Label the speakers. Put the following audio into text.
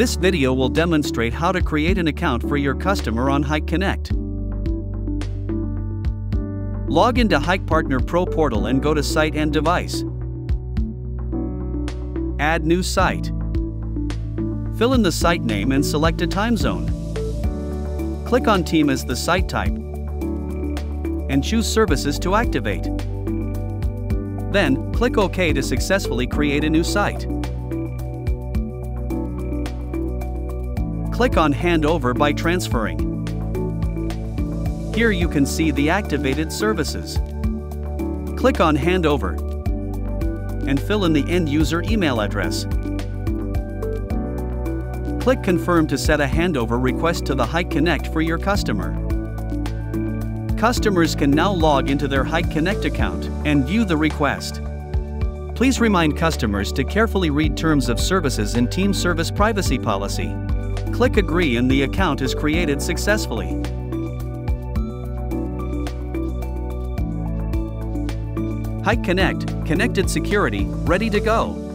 Speaker 1: This video will demonstrate how to create an account for your customer on Hik-Connect. Log into Hik-Partner Pro portal and go to Site and Device. Add new site. Fill in the site name and select a time zone. Click on Team as the site type and choose Services to activate. Then, click OK to successfully create a new site. Click on Handover by transferring. Here you can see the activated services. Click on Handover and fill in the end user email address. Click Confirm to set a handover request to the Hik-Connect for your customer. Customers can now log into their Hik-Connect account and view the request. Please remind customers to carefully read terms of services and Team Service Privacy Policy. Click Agree and the account is created successfully. Hik-Connect, connected security, ready to go.